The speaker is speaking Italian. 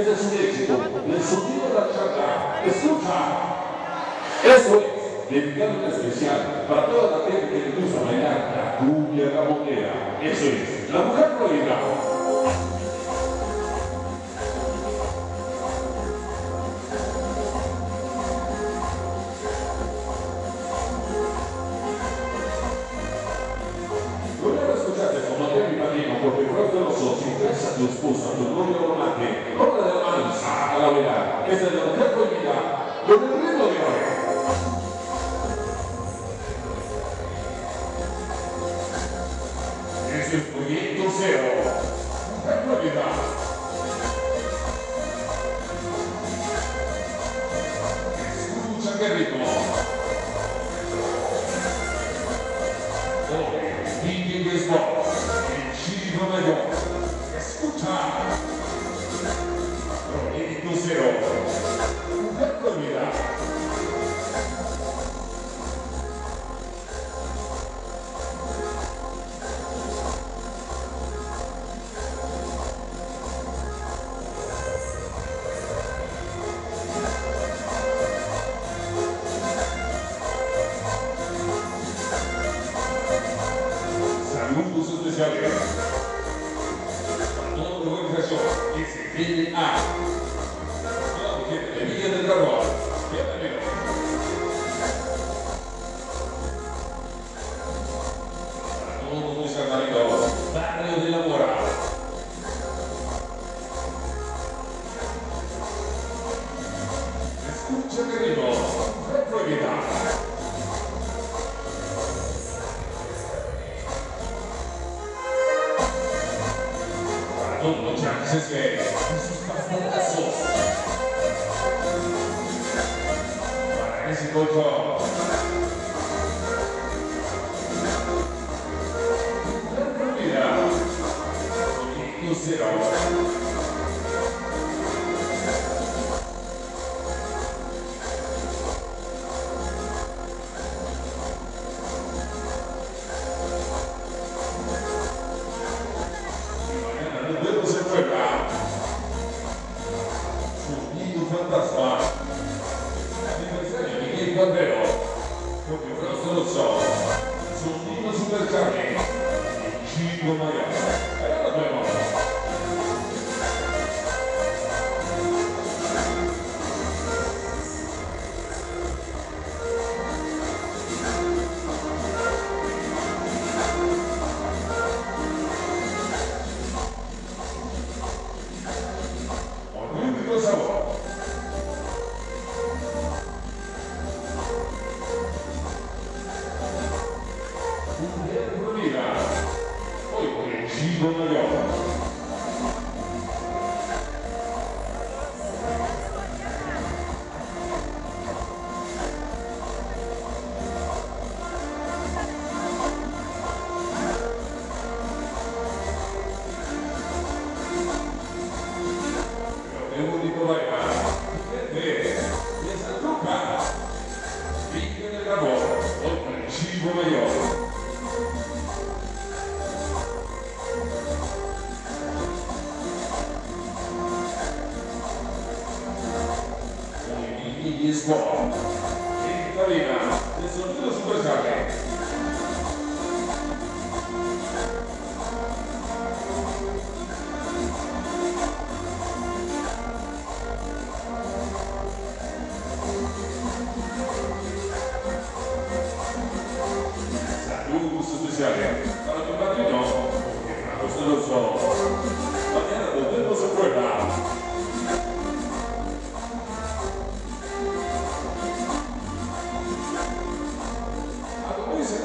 es éxito. El sonido de la charla. Escucha. Eso es. Dedicado en especial para toda la gente que les gusta bailar la cumbia gamonera. Eso es. La mujer prohibida. Navidad. Ese es el objeto de ritmo de. Es el proyecto cero. Es. букву 61. Ну, вы хорошо. Или А. Или Драгова. Para todos los chances que sus pastelazos. Para ese cocho. Mujer prohibida. Proyecto cero. Mañana 건데. Goma de Ossos. Minisco. Vitorina. São todas as coisas, tu padrino, porque Franco se lo so. Mañana nos vemos en Puebla. A dove si